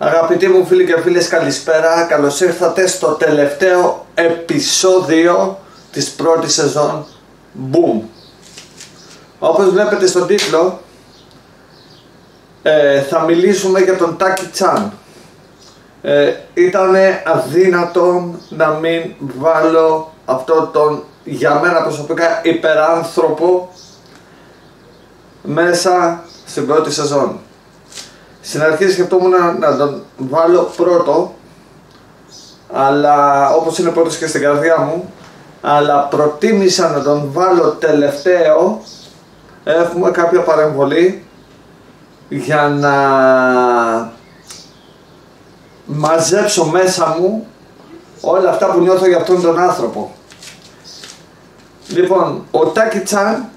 Αγαπητοί μου φίλοι και φίλες καλησπέρα. Καλώς ήρθατε στο τελευταίο επεισόδιο της πρώτης σεζόν. Boom. Όπως βλέπετε στον τίτλο ε, Θα μιλήσουμε για τον Τάκι Τσάν. Ε, Ήταν αδύνατο να μην βάλω αυτό τον για μένα προσωπικά υπεράνθρωπο μέσα στην πρώτη σεζόν στην αρχή σκεφτόμουν να, να τον βάλω πρώτο, αλλά όπως είναι πρώτος και στην καρδιά μου, αλλά προτίμησα να τον βάλω τελευταίο, έχουμε κάποια παρεμβολή για να μαζέψω μέσα μου όλα αυτά που νιώθω για αυτόν τον άνθρωπο. Λοιπόν, ο Τάκι Τσάν,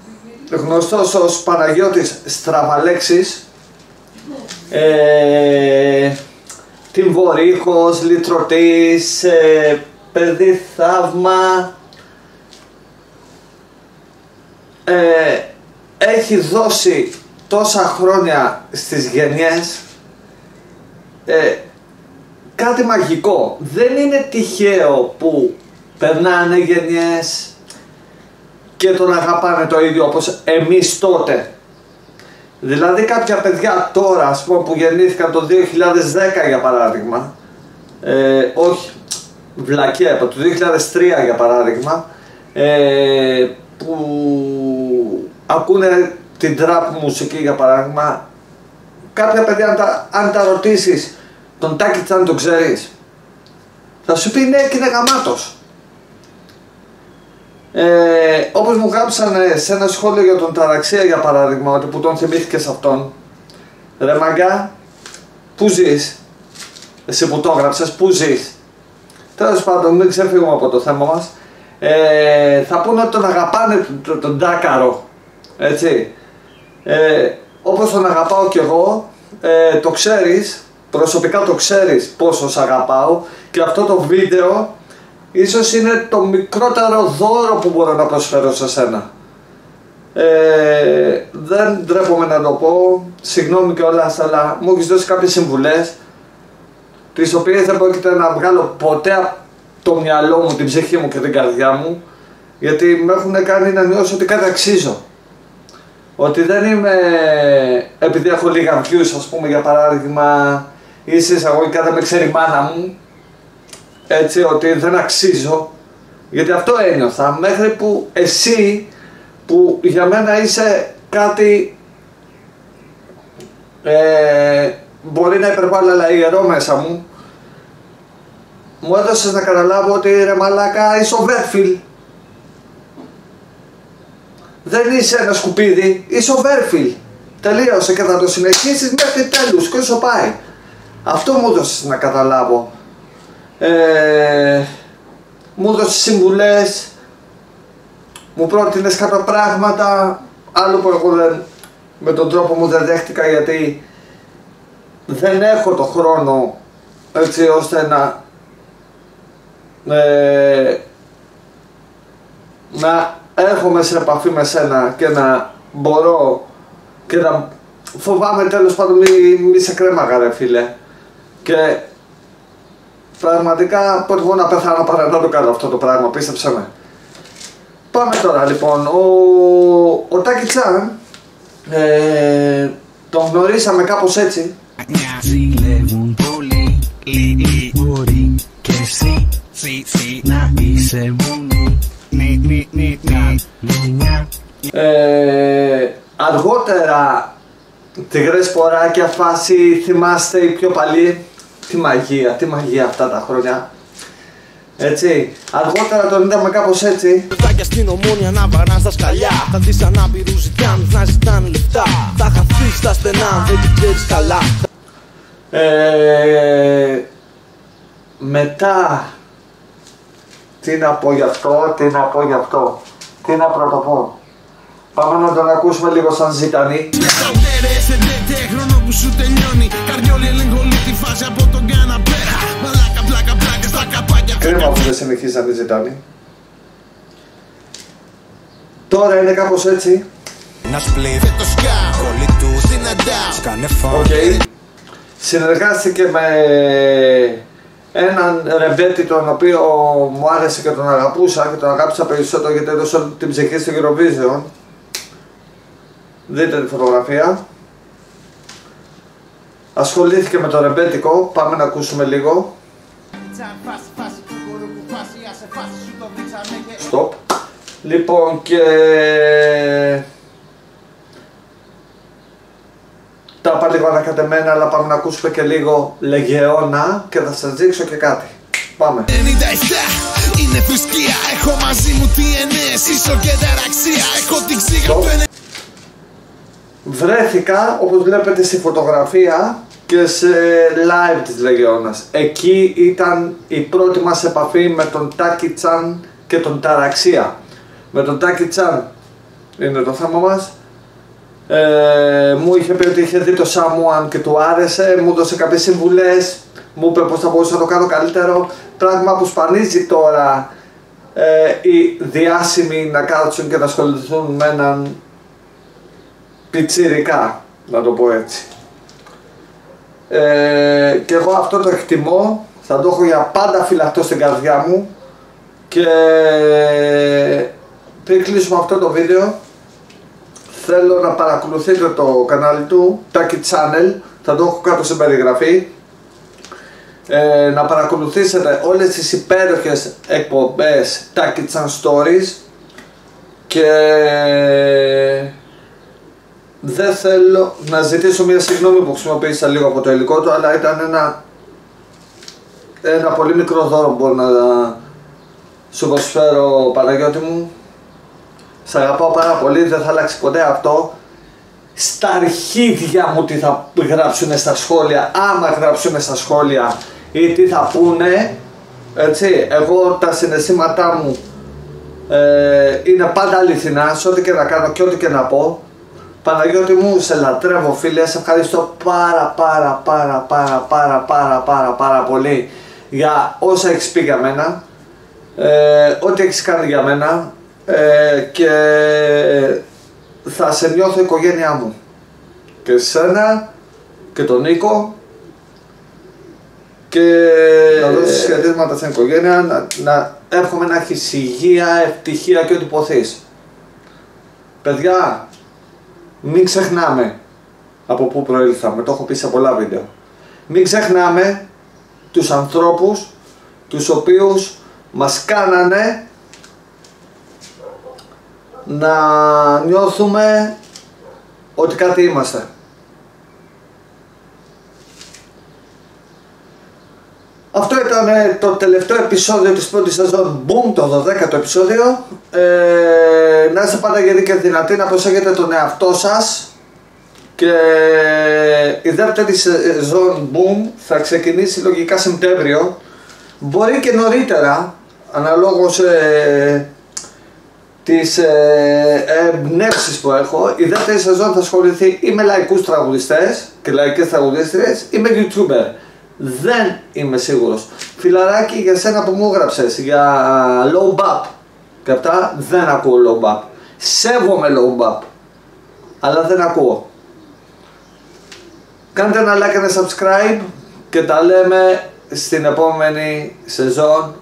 γνωστός ως Παναγιώτης Στραβαλέξης, ε, την Βορύχος, Λυτρωτής, ε, Παιδί Θαύμα ε, έχει δώσει τόσα χρόνια στις γενιές ε, κάτι μαγικό. Δεν είναι τυχαίο που περνάνε γενιές και τον αγαπάνε το ίδιο όπως εμείς τότε. Δηλαδή κάποια παιδιά τώρα ας πούμε, που γεννήθηκαν το 2010 για παράδειγμα, ε, όχι βλακέ, από το 2003 για παράδειγμα, ε, που ακούνε την τραπ μουσική για παράδειγμα, κάποια παιδιά αν τα, αν τα ρωτήσεις τον Τάκη Τσάν τον ξέρεις, θα σου πει ναι και είναι γαμάτος. Ε, όπως μου γράψαν σε ένα σχόλιο για τον Ταραξία για παράδειγμα, ότι που τον θυμήθηκες σε αυτόν. Ρε μαγκά, πού ζεις, εσύ που το έγραψες, πού ζεις; Τέλος πάντων, μην ξεφύγουμε από το θέμα μας. Ε, θα πούνε ότι τον αγαπάνε τον, τον, Τάκαρο, έτσι. Ε, όπως τον αγαπάω κι εγώ, ε, το ξέρεις, προσωπικά το ξέρεις πόσο σ' αγαπάω και αυτό το βίντεο ίσως είναι το μικρότερο δώρο που μπορώ να προσφέρω σε σένα. Ε, δεν τρέπομαι να το πω, συγγνώμη και όλα αλλά μου έχεις δώσει κάποιες συμβουλές τις οποίες δεν πρόκειται να βγάλω ποτέ από το μυαλό μου, την ψυχή μου και την καρδιά μου γιατί με έχουν κάνει να νιώσω ότι κάτι αξίζω. Ότι δεν είμαι, επειδή έχω λίγα views ας πούμε για παράδειγμα ή σε εισαγωγικά δεν με ξέρει η μάνα μου έτσι ότι δεν αξίζω. Γιατί αυτό ένιωθα μέχρι που εσύ που για μένα είσαι κάτι ε, μπορεί να υπερβάλλει αλλά ιερό μέσα μου μου έδωσες να καταλάβω ότι ρε μαλάκα είσαι ο Βέρφιλ. Δεν είσαι ένα σκουπίδι, είσαι ο Βέρφιλ. Τελείωσε και θα το συνεχίσεις μέχρι τέλους. Και όσο πάει. Αυτό μου έδωσες να καταλάβω ε, μου έδωσε συμβουλές, μου πρότεινες κάποια πράγματα, άλλο που εγώ δεν, με τον τρόπο μου δεν δέχτηκα γιατί δεν έχω το χρόνο έτσι ώστε να ε, να έρχομαι σε επαφή με σένα και να μπορώ και να φοβάμαι τέλος πάντων μη, μη σε κρέμαγα ρε φίλε. Και Πραγματικά πω να πεθάνω παρά να το κάνω αυτό το πράγμα, πίστεψέ με. Πάμε τώρα λοιπόν, ο, ο Τάκη Τσάν, ε, τον γνωρίσαμε κάπως έτσι. Ε, αργότερα τυγρές ποράκια φάση θυμάστε οι πιο παλιοί; Τι μαγεία, τι μαγεία αυτά τα χρόνια. Έτσι, αργότερα τον είδαμε κάπως έτσι. Και στην ομόνια να βαράν στα σκαλιά. Θα δεις ανάπηρους ζητιάνους να ζητάνε λεφτά. Θα χαθείς στα στενά, δεν την ξέρεις καλά. Ε, Μετά Τι να πω γι' αυτό, τι να πω γι' αυτό. Τι να πρωτοπώ. Πάμε να τον ακούσουμε λίγο σαν ζητανή. Χρόνο που σου τελειώνει. Καρδιόλι ελεγχολεί τη φάση από δεν συνεχίζει να τη ζητάνει Τώρα είναι κάπως έτσι. Να σπλήρε το σκά Όλοι του συναντά. Σκάνε φόντ συνεργάστηκε με έναν ρεμπέτη τον οποίο μου άρεσε και τον αγαπούσα και τον αγάπησα περισσότερο γιατί έδωσε όλη την ψυχή στο Eurovision. Δείτε τη φωτογραφία. Ασχολήθηκε με το ρεμπέτικο, πάμε να ακούσουμε λίγο. Stop. Λοιπόν και τα είπα λίγο ανακατεμένα αλλά πάμε να ακούσουμε και λίγο Λεγεώνα και θα σας δείξω και κάτι. Πάμε. 97 είναι θρησκεία Έχω μαζί μου τι εννέες Ίσο και τεραξία Έχω την ξύγα του ενε... Βρέθηκα όπως βλέπετε στη φωτογραφία και σε live της Λεγεώνας. Εκεί ήταν η πρώτη μας επαφή με τον Τάκη Τσάν και τον Ταραξία. Με τον Τάκη Τσάν είναι το θέμα μας. Ε, μου είχε πει ότι είχε δει το Someone και του άρεσε, μου έδωσε κάποιες συμβουλές, μου είπε πως θα μπορούσα να το κάνω καλύτερο. Πράγμα που σπανίζει τώρα ε, οι διάσημοι να κάτσουν και να ασχοληθούν με έναν πιτσιρικά, να το πω έτσι. Ε, και εγώ αυτό το εκτιμώ, θα το έχω για πάντα φυλαχτό στην καρδιά μου. Και πριν κλείσουμε αυτό το βίντεο θέλω να παρακολουθείτε το κανάλι του, Taki Channel, θα το έχω κάτω στην περιγραφή. Ε, να παρακολουθήσετε όλες τις υπέροχες εκπομπές Taki Chan Stories. Και δεν θέλω να ζητήσω μια συγγνώμη που χρησιμοποίησα λίγο από το υλικό του αλλά ήταν ένα ένα πολύ μικρό δώρο που μπορώ να σου προσφέρω Παναγιώτη μου. Σ' αγαπάω πάρα πολύ, δεν θα αλλάξει ποτέ αυτό. Στα αρχίδια μου τι θα γράψουν στα σχόλια, άμα γράψουν στα σχόλια ή τι θα πούνε, έτσι, εγώ τα συναισθήματά μου ε, είναι πάντα αληθινά σε ό,τι και να κάνω και ό,τι και να πω. Παναγιώτη μου, σε λατρεύω φίλε, σε ευχαριστώ πάρα πάρα πάρα πάρα πάρα πάρα πάρα πάρα πολύ για όσα έχεις πει για μένα, ε, ό,τι έχεις κάνει για μένα ε, και θα σε νιώθω η οικογένειά μου και σένα και τον Νίκο και να δώσεις χαιρετίσματα στην οικογένεια, να, να εύχομαι να έχεις υγεία, ευτυχία και ό,τι ποθείς. Παιδιά, μην ξεχνάμε από πού προήλθαμε, το έχω πει σε πολλά βίντεο. Μην ξεχνάμε τους ανθρώπους τους οποίους μας κάνανε να νιώθουμε ότι κάτι είμαστε. Αυτό ήταν ε, το τελευταίο επεισόδιο της πρώτης σεζόν Boom, το 12ο επεισόδιο. Ε, να είστε πάντα γενικοί και δυνατοί, να προσέχετε τον εαυτό σας. Και η δεύτερη σεζόν Boom θα ξεκινήσει λογικά Σεπτέμβριο. Μπορεί και νωρίτερα, αναλόγως ε, τις ε, εμπνεύσεις που έχω. Η δεύτερη σεζόν θα ασχοληθεί ή με λαϊκούς τραγουδιστές και λαϊκές τραγουδίστριες ή με youtuber. Δεν είμαι σίγουρος. Φιλαράκι για σένα που μου έγραψες για low bap και αυτά δεν ακούω low bap. Σέβομαι low bap αλλά δεν ακούω. Κάντε ένα like και ένα subscribe και τα λέμε στην επόμενη σεζόν